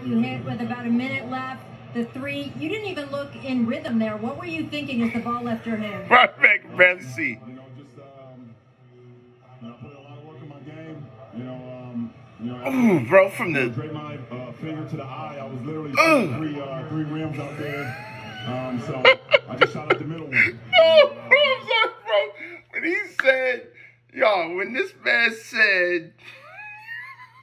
shot you hit with about a minute left. The three, you didn't even look in rhythm there. What were you thinking as the ball left your hand? Perfect, back, barely. You know, just um, I put a lot of work in my game. You know, um, you know, Ooh, bro, from the Draymond uh, finger to the eye. I was literally three, uh, three rims out there. Um, so I just shot out the middle one. Oh, I'm sorry, bro. When he said, y'all, when this man said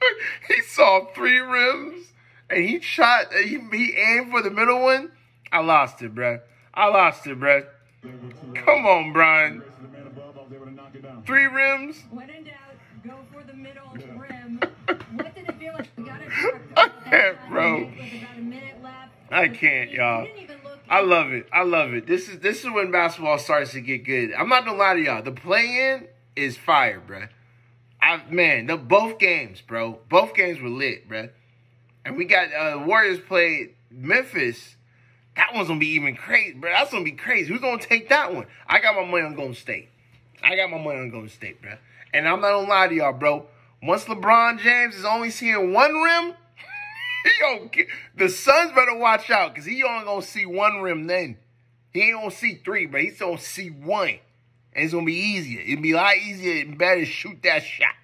he saw three rims and he shot, he, he aimed for the middle one, I lost it, bruh. I lost it, bruh. Able to, uh, Come on, Brian. race to the man above, I was able to knock it down. Three rims? When in doubt, go for the middle rim. What did it feel like? You got it. I can't, bro. With about a minute left. I can't, y'all. You didn't even look I love it. I love it. This is this is when basketball starts to get good. I'm not gonna lie to y'all. The play-in is fire, bruh. I man, the both games, bro. Both games were lit, bruh. And we got uh Warriors played Memphis. That one's gonna be even crazy, bro. That's gonna be crazy. We're gonna take that one. I got my money on Golden State. I got my money on Golden State, bro. And I'm not gonna lie to y'all, bro. Once LeBron James is only seeing one rim, the Suns better watch out because he only gonna see one rim then. He ain't gonna see three, but he's gonna see one. And it's gonna be easier. It'll be a lot easier and better shoot that shot.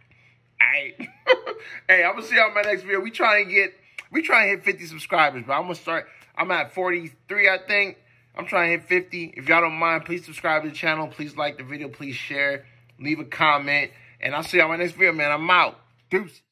Alright. hey, I'm gonna see y'all in my next video. We trying to get we trying to hit 50 subscribers, but I'm gonna start. I'm at 43, I think. I'm trying to hit 50. If y'all don't mind, please subscribe to the channel. Please like the video. Please share. Leave a comment. And I'll see y'all in my next video, man. I'm out. Deuces.